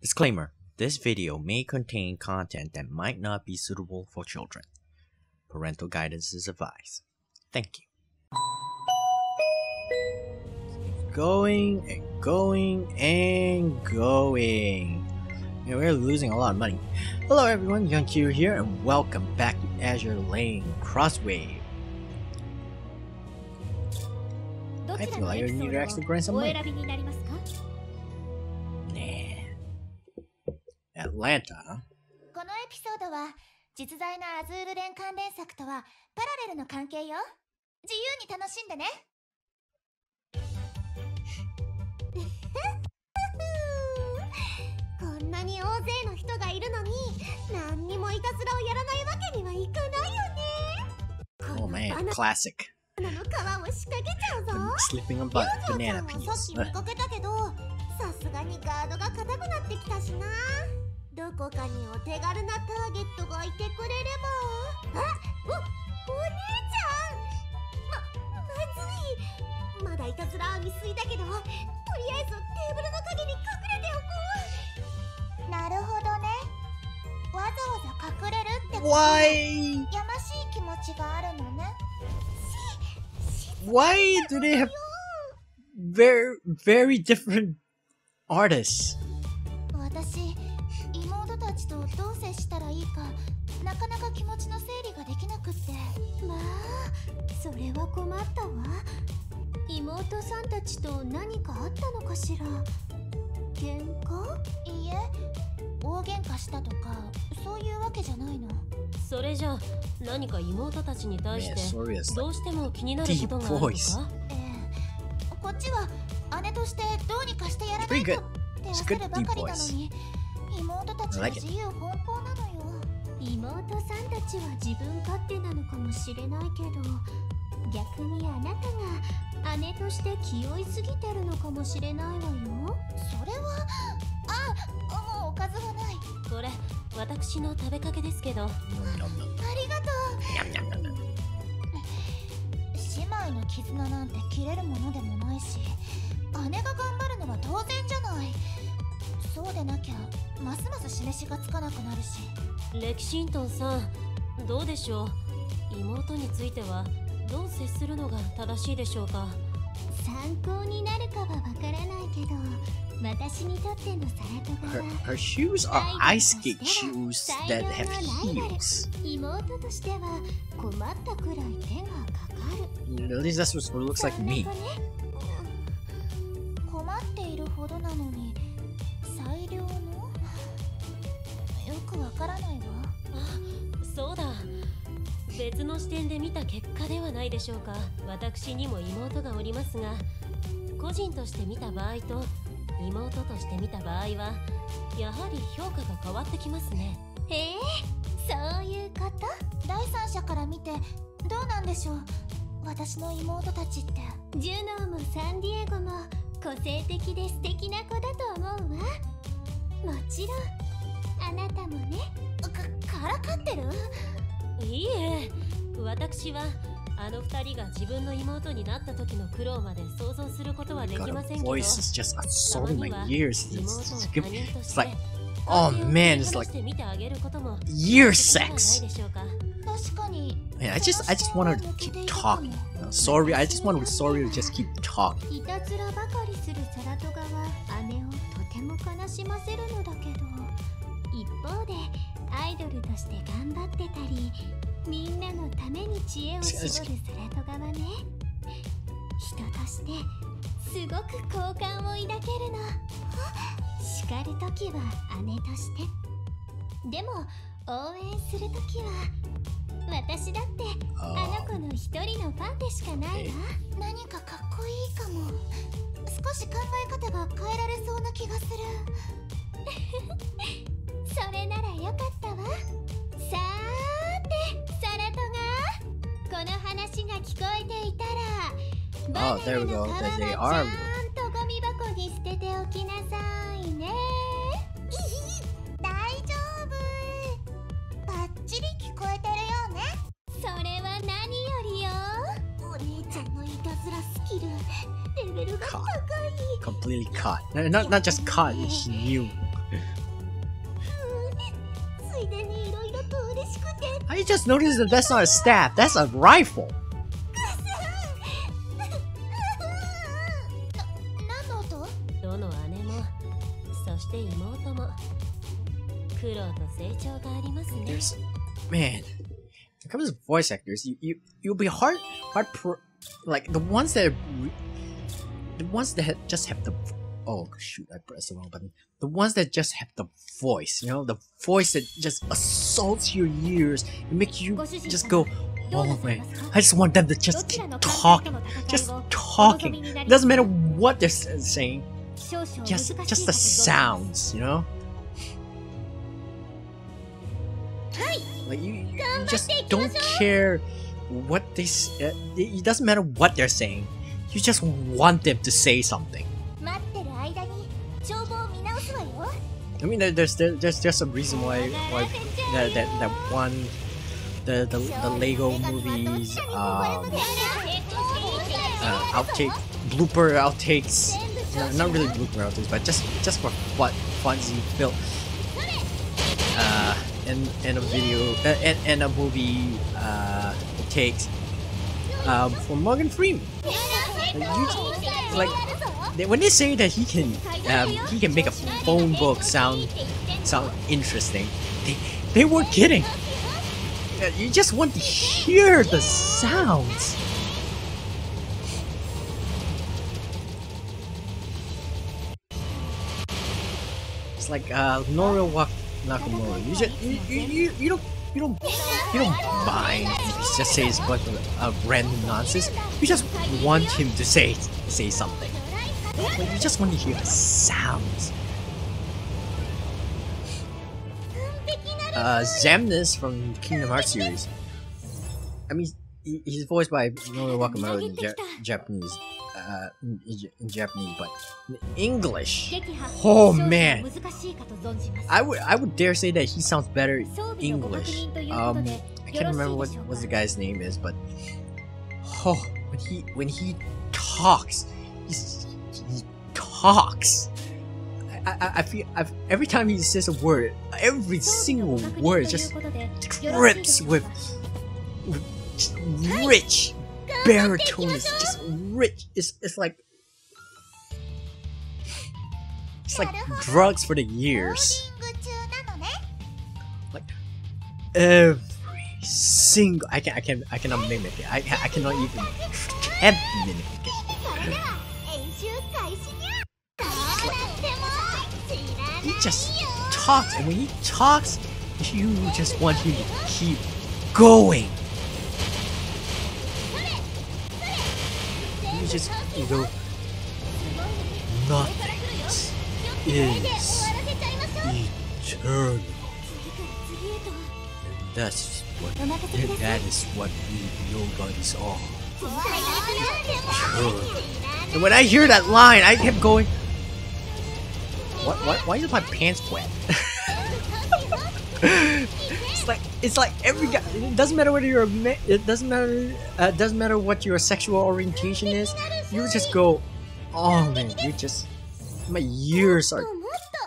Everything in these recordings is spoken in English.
Disclaimer This video may contain content that might not be suitable for children. Parental guidance is advised. Thank you. Going and going and going. Yeah, we're losing a lot of money. Hello everyone, YanKiyo here, and welcome back to Azur Lane Crosswave. I feel like I need to actually grind some money. Atlanta? このエピソードは実在のアズール連関連作とはパラレルの関係よ自由に楽しんでね こんなに大勢の人がいるのに何にもいたずらをやらないわけにはいかないよね Oh この man, バナ classic. ナの皮を仕掛けちゃうぞ Slipping a bu- ち banana ゃんはさ peels. っき見かけたけどさすがにガードが硬くなってきたしなどこかにお手軽なターゲットがいてくれれば。あおお姉ちゃん。ままずい。まだいたずらは未遂だけどとりあえずテーブルの陰に隠れておこう。なるほどね。わざわざ隠れるってこと Why? やましい気持ちがあるのね。Why do they have very, very different artists? 私妹たちとどう接したらいいかなかなか気持ちの整理ができなくってまあそれは困ったわ妹さんたちと何かあったのかしら？喧嘩？いいえ大喧嘩したとかそういうわけじゃないのそれじゃあ何か妹たちに対してどうしても気になることがあるの.か？ええこっちは姉としてどうにかしてやらないと good. って It's 焦るばかりなの.に妹たちは.自由奔放なのよ妹さんたちは自分勝手なのかもしれないけど逆にあなたが姉として気負いすぎてるのかもしれないわよそれはあもうおかずはないこれ私の食べかけですけど.ありがと.う姉妹の絆なんて切れるものでもないし姉が頑張るのは当然じゃないそうでなきゃますます示しがつかなくなるしレキシントンさんどうでしょう？妹についてはどう接するのが正しいでしょうか？参考になるかはわからないけど私にとってのサラト Her, ガは her shoes are ice skate shoes that have heels. 妹としては困ったくらい手がかかる At least that's what it looks like to me. 困っているほどなのに最良の？よくわからないわ。そうだ。別の視点で見た結果ではないでしょうか。私にも妹がおりますが個人として見た場合と妹として見た場合はやはり評価が変わってきますね。へえそういうこと？第三者から見てどうなんでしょう？私の妹たちって。ジュノーもサンディエゴも個性的で素敵な子だと思うわもちろん。あなたもね。かからかってる？いいえ。私はあの二人が自分の妹になった時の苦労まで想像することはできませんけど oh 関係を man, 切り it's 離 like して見てあげることも ear 素敵ではない sex. でしょうか確かに Man, I just I just want her to keep talking. You know, sorry, I just want sorry to just keep talking. 叱るときは姉として。でも応援するときは私だってあの子の一人のファンでしかないわ。何かかっこいいかも。少し考え方が変えられそうな気がする。それならよかったわ。さーてサラトが？この話が聞こえていたら Oh, there Uh, not not just caught, he knew. I just noticed that that's not a staff, that's a rifle. There's, man, when it comes to voice actors, you you you'll be hard hard pro, like the ones that, the ones that just have the oh shoot, I pressed the wrong button. The ones that just have the voice, you know, the voice that just assaults your ears and makes you just go, oh man, I just want them to just keep talking, just talking. It doesn't matter what they're saying, just just the sounds, you know. Like you, you just don't care what they. Uh, it doesn't matter what they're saying. You just want them to say something. I mean, there, there's there, there's just a reason why why that that, that one the, the the Lego movies um uh, outtake blooper outtakes. No, not really blooper outtakes, but just just for what funsy felt. Uh, and and a video uh, and and a movie uh takes um for Morgan Freeman. you- like when they say that he can um, he can make a phone book sound sound interesting, they they were kidding. Uh, You just want to hear the sounds. It's like uh, Norio Wak Nakamura. You just you, you, you, don't you don't you don't mind just says a bunch of random nonsense. You just want him to say say something. We you just want to hear the sounds. Uh, Xemnas from Kingdom Hearts series. I mean, he's voiced by Norio Wakamoto in ja Japanese, uh, in, Japanese, but English. Oh man, I would I would dare say that he sounds better English. Um, I can't remember what what the guy's name is, but oh, when he when he talks, he's he talks. I, I, I feel I've, every time he says a word, every single word just drips with, with rich baritone. It's just rich. It's it's like it's like drugs for the years. Like every single I can I can I cannot mimic it. I I cannot even attempt mimicking it. just talks, and when he talks, you just want him to keep going. You just, you know, nothing is eternal. And that's what, and that is what we nobodies are. Eternal. And when I hear that line, I kept going, what, what, why is my pants wet? it's like it's like every guy. It doesn't matter whether you're a It doesn't matter. Uh, it doesn't matter what your sexual orientation is. You just go. Oh man, you just my ears are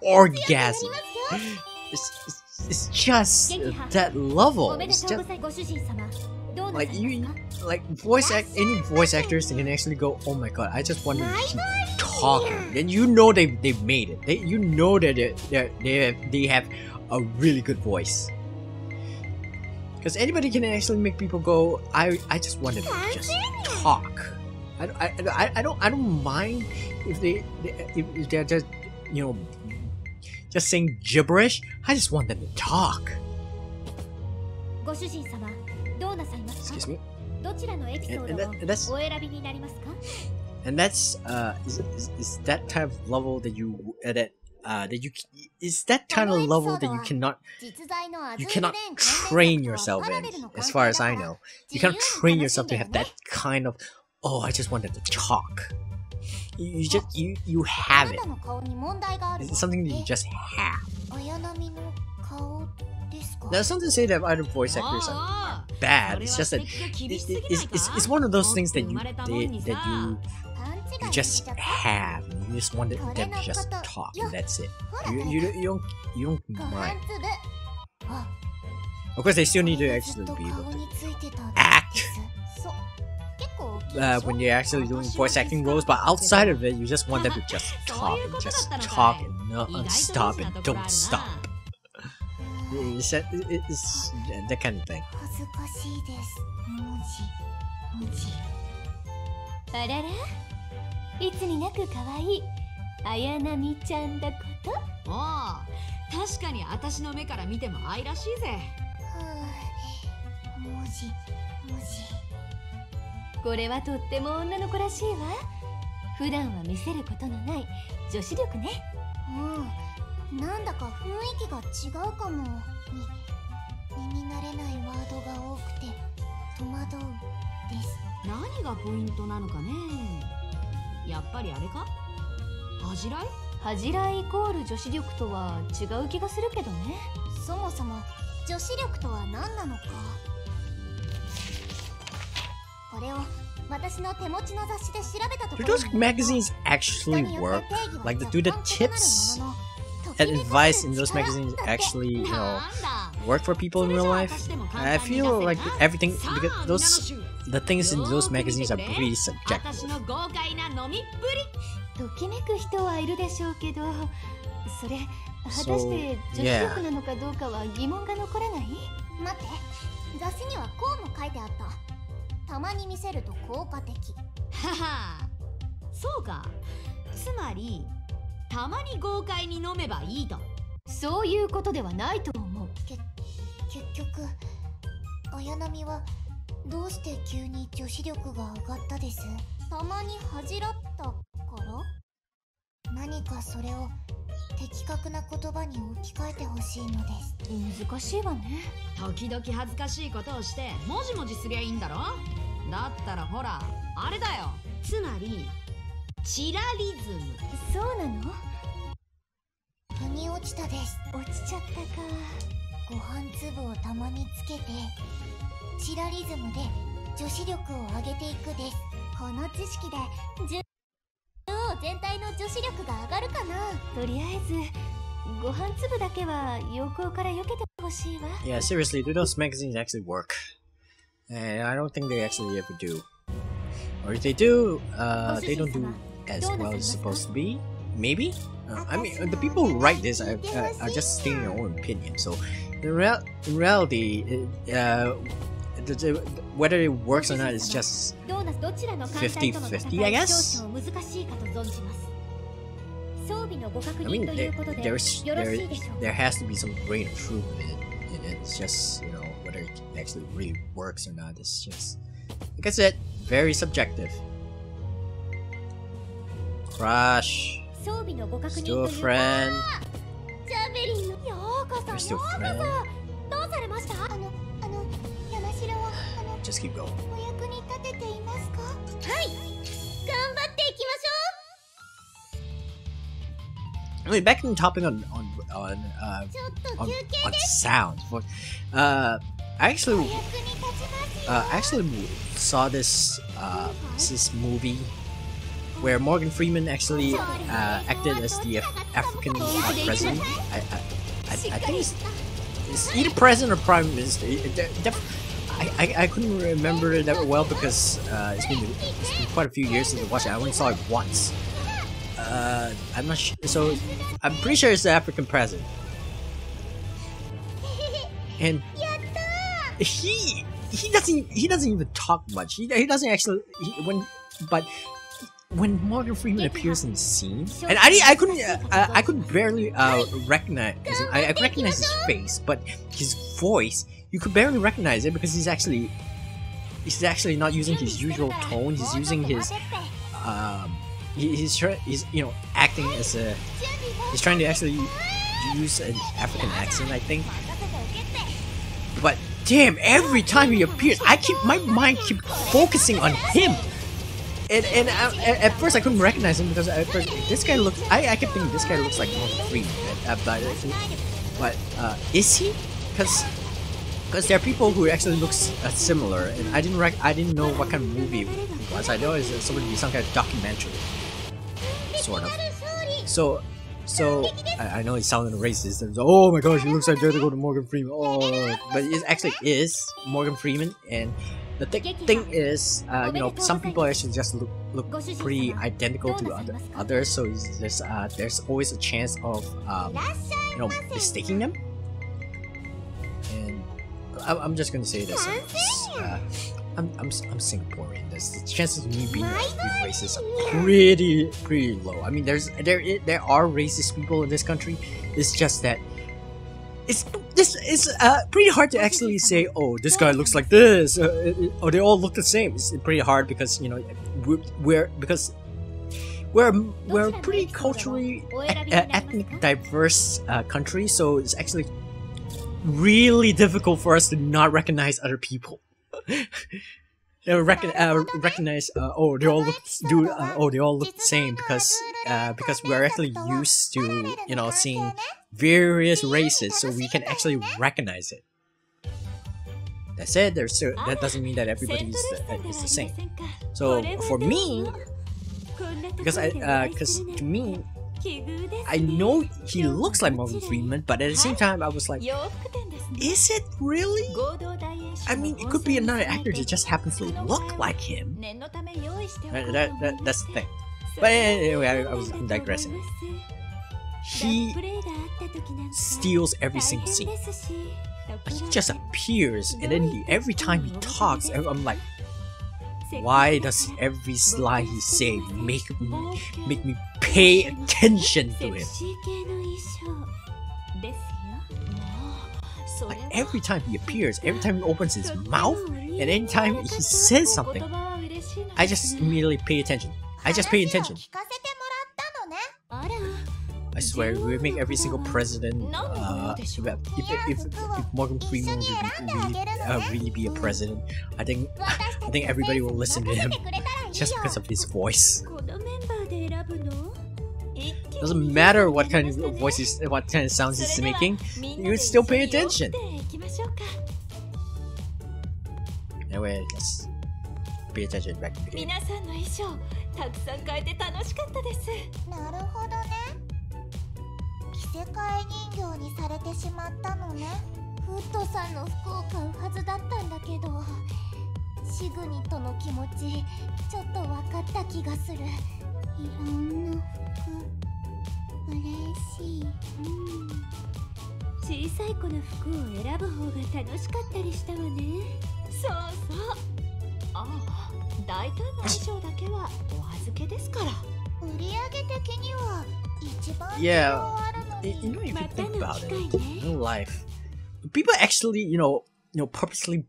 orgasm. It's, it's, it's just that level. It's just like you like voice act any voice actors can actually go. Oh my god, I just want to talking, then you know they they've made it. They, you know that they they have, they have a really good voice. Because anybody can actually make people go, I I just want to just talk. I, I, I, I don't I don't mind if they, if they're just you know just saying gibberish. I just want them to talk. Excuse me. And, and that, that's and that's uh is, is, is that type of level that you uh, that uh that you is that kind of level that you cannot you cannot train yourself in as far as I know. You cannot train yourself to have that kind of oh I just wanted to talk. You just you you have it. It's something that you just have. Now, it's not to say that either voice actors are bad. It's just that it, it, it's, it's, it's one of those things that you that, that you you just have. You just want them to just talk. That's it. You, you, you don't you don't mind. Of course, they still need to actually be able to act. Uh, when you're actually doing voice acting roles, but outside of it, you just want them to just talk and just talk and not stop and don't stop. It's, that, it's that kind of thing. いつになく可愛い綾波ちゃんだこと？おお確かに私の目から見ても愛らしいぜ。はあ文字文字。これはとっても女の子らしいわ。普段は見せることのない女子力ね。うんなんだか雰囲気が違うかも。み耳慣れないワードが多くて戸惑うです。何がポイントなのかねやっぱりあれか恥じらい恥じらいイコール女子力とは違う気がするけどねそもそも女子力とは何なのかこれを私の手持ちの雑誌で調べたとこ Do ろ those に magazines actually work? Like, do the tips and advice in those magazines actually, you know, なんだ work for people in real life? I feel like everything because those the things in those magazines are pretty 私 subjective. ときめく人はいるでしょうけどそれ果たして女子 yeah. 力なのかどうかは疑問が残らない？待って。雑誌にはこうも書いてあった。たまに見せると効果的。はは。そうか。つまりたまに豪快に飲めばいいと。そういうことではないと思う。け結局綾波はどうして急に女子力が上がったです？たまに恥じらったから？何かそれを的確な言葉に置き換えてほしいのです。難しいわね。時々恥ずかしいことをしてもじもじすりゃいいんだろ？だったらほらあれだよ。つまりチラリズム。そうなの？腑に落ちたです。落ちちゃったか。ご飯粒をたまにつけてチラリズムで女子力を上げていくですこの知識で女王全体の女子力が上がるかなとりあえずご飯粒だけは陽光から避けてほしいわ Yeah, seriously, do those magazines actually work? And I don't think they actually ever do. Or if they do, uh, they don't do as well as supposed to be. Maybe? Uh, I mean, the people who write this are, uh, are just stating their own opinion. So, in, real, in reality, uh, whether it works or not is just 50-50, I guess? I mean, there, there, there has to be some grain of truth in it. It's just, you know, whether it actually really works or not It's just, like I said, very subjective. Crush. Still a friend. You're still a friend just keep going. I mean, back in topping on on on, uh, on, on sound. Uh, I actually, uh, actually saw this uh, this movie where Morgan Freeman actually uh, acted as the Af African uh, president. I, I, I, I think it's, it's either president or prime minister. It, it, I, I, I couldn't remember it that well because uh, it's been it's been quite a few years since I watched it. I only saw it once. Uh, I'm not sure. So I'm pretty sure it's the African president. And he he doesn't he doesn't even talk much. He, he doesn't actually he, when but when Morgan Freeman appears in the scene, and I I couldn't uh, I, I could barely uh, recognize. I, I recognize his face, but his voice you could barely recognize it because he's actually he's actually not using his usual tone. He's using his um he, he's he's you know acting as a he's trying to actually use an African accent. I think but damn, every time he appears, I keep my mind keep focusing on him. And and I, at- at first I couldn't recognize him because at first this guy looks. I, I kept thinking this guy looks like Morgan Freeman. Uh, but but uh, is he? Because because there are people who actually looks uh, similar, and I didn't I didn't know what kind of movie it far as I know, it's supposed to be some kind of documentary, sort of. So, so I, I know it sounded racist. And, oh my gosh, he looks like identical to Morgan Freeman. Oh, but it actually is Morgan Freeman. And the th- thing is, uh, you know, some people actually just look look pretty identical to other others. So just uh, there's always a chance of um, you know mistaking them. I- I'm just gonna say this. Uh, I'm, I'm, I'm Singaporean. This the chances of me being, racist are pretty pretty low. I mean, there's there there are racist people in this country. It's just that it's this it's uh, pretty hard to actually say. Oh, this guy looks like this. Uh, it- or they all look the same. It's pretty hard because you know we're, we're because we're we're pretty culturally ethnic diverse uh, country. So it's actually really difficult for us to not recognize other people. Uh, recon- uh, recognize uh, oh they all look do uh, oh they all look the same because uh, because we're actually used to you know seeing various races so we can actually recognize it that said there's that doesn't mean that everybody is the, uh, is the same so for me because I because to me I know he looks like Morgan Freeman but at the same time I was like is it really? I mean, it could be another actor that just happens to look like him. That, that, that, that's the thing. But anyway, I, I was I'm digressing. He steals every single scene. He just appears, and then he, every time he talks, I'm like, why does every line he say make me make me pay attention to him? Like every time he appears, every time he opens his mouth, and anytime he says something, I just immediately pay attention. I just pay attention. I swear, we would make every single president. Uh, if, if, if, if Morgan Freeman would be, really, uh, really be a president, I think I think everybody will listen to him just because of his voice. Doesn't matter what kind of voices, what kind of sounds he's making, you would still pay attention. Anyway, let's pay attention back to the game. 皆さんの衣装たくさん変えて楽しかったですなるほどね 着せ替え人形にされてしまったのね。フットさんの服を買うはずだったんだけど。シグニットの気持ちちょっと分かった気がする。いろんな服嬉しい。小さい子の服を選ぶ方が楽しかったりしたわね。そうそう。あ大体の衣装だけはお預けですから。売り上げ的には Yeah, you know, if you think about it, in eh? life, people actually, you know, you know, purposely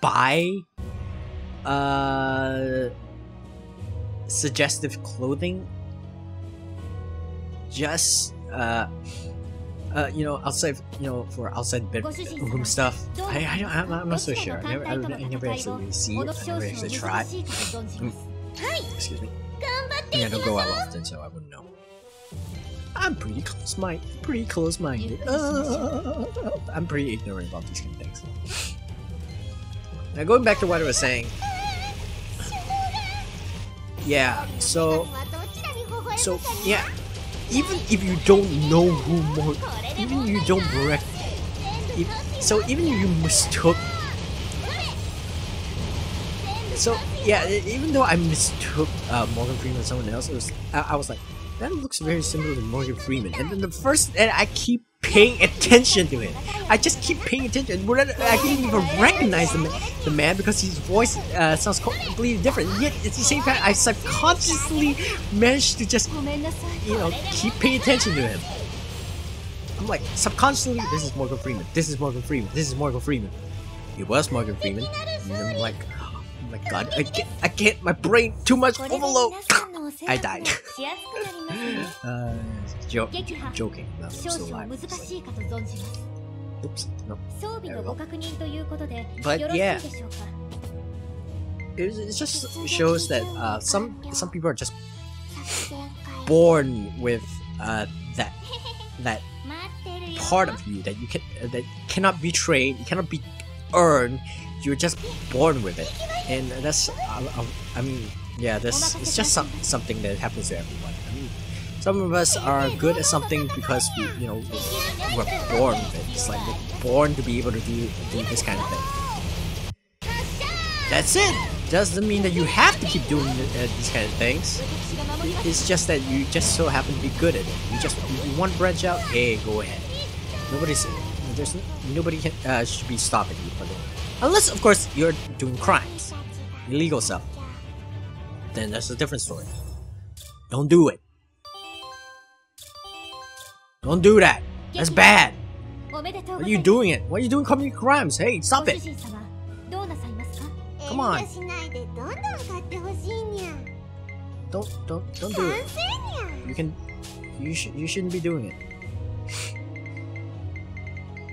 buy uh suggestive clothing just uh uh, you know, outside, you know, for outside bedroom stuff. I, I, I'm, I'm not so sure. I never, I, I never actually see it. I never actually tried. Excuse me. Yeah, I don't go out often, so I wouldn't know. I'm pretty close minded. Pretty close minded. Uh, I'm pretty ignorant about these kind of things. Now, going back to what I was saying. Yeah, so, so, yeah. Even if you don't know who more, even you don't rec- if, so even if you mistook so yeah, even though I mistook uh, Morgan Freeman as someone else, it was I, I was like, that looks very similar to Morgan Freeman. And then the first, and I keep paying attention to it. I just keep paying attention. I didn't even recognize the man, the man because his voice uh, sounds completely different. Yet at the same time, I subconsciously managed to just, you know, keep paying attention to him. I'm like, subconsciously, this is Morgan Freeman. This is Morgan Freeman. This is Morgan Freeman. It was Morgan Freeman. And I'm like, oh my god, I get, I get my brain too much overload. I died. uh, jo joking. Oops, no. But yeah, it, it just shows that uh, some some people are just born with uh, that that part of you that you can uh, that cannot be trained, you cannot be earned. You're just born with it, and that's I, I mean yeah, this it's just some, something that happens to everyone. I mean, some of us are good at something because we you know we're born with it. It's like we're born to be able to do do this kind of thing. That's it. Doesn't mean that you have to keep doing uh, these kind of things. It's just that you just so happen to be good at it. You just you want to branch out. Hey, go ahead. Nobody's there's nobody can, uh, should be stopping you for it, unless of course you're doing crimes, illegal stuff then that's a different story. Don't do it. Don't do that. That's bad. What are you doing it? Why are you doing committing crimes? Hey, stop it. Come on. Don't don't don't do it. You can you should you shouldn't be doing it.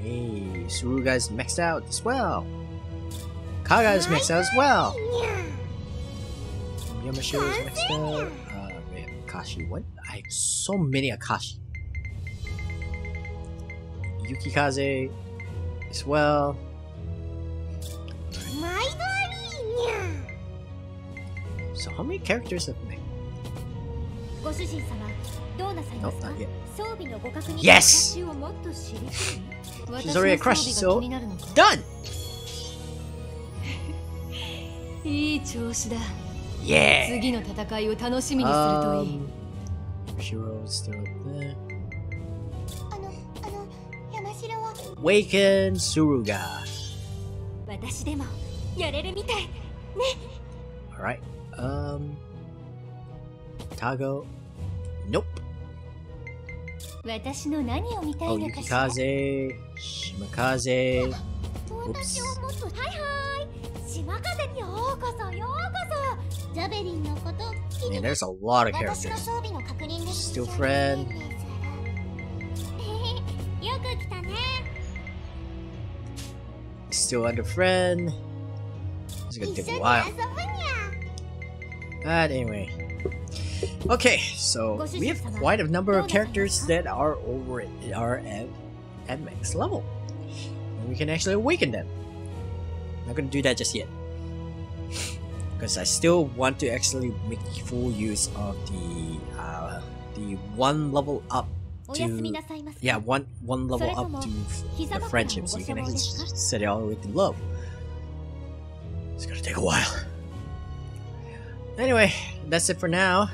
hey, Suruga's maxed out as well. Kaga maxed out as well. にゃ Yamashiro is maxed out. Uh, wait, Akashi. What? I have so many Akashi. Yukikaze as well. 毎度ありにゃ So how many characters have made? ご主人様どうなさいま No, すか not yet. 装備のご確認 Yes! 私をもっと知りたい She's already a crush, 私の装 so 備が気になるのか done. いい調子だ Yeah. 次の戦いを楽しみにするといい Um, Shiro is still there. あのあの山城は Waken Suruga. 私でもやれるみたい Alright. Um. Tago. Nope. 私の何を見た Oh, いのかしら Yukikaze. Shimakaze. 私をもっとはいはい島風にようこそようこそ there's a lot of characters. Still friend. Still under friend. It's gonna take a while. But anyway. Okay, so we have quite a number of characters that are over are at, at max level. And we can actually awaken them. Not gonna do that just yet because I still want to actually make full use of the uh, the one level up to yeah one one level up to the friendship, so you can actually set it all the way to low. It's gonna take a while. Anyway, that's it for now.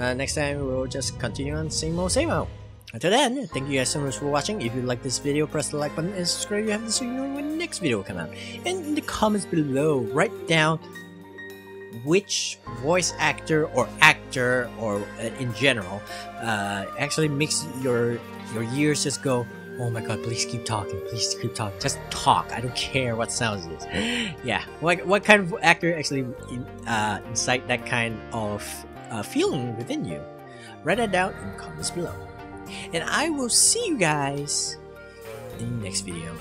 Uh, next time we'll just continue on same old same old. Until then, thank you guys so much for watching. If you like this video, press the like button and subscribe if you haven't seen when the next video will come out. And in the comments below, write down which voice actor or actor or uh, in general uh, actually makes your your ears just go oh my god please keep talking please keep talking just talk i don't care what sounds it is. Yeah what, what kind of actor actually uh, incite that kind of uh, feeling within you? Write that down in the comments below. And i will see you guys in the next video